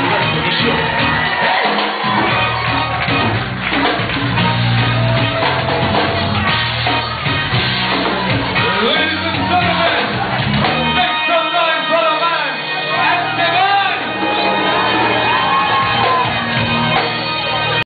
Hey!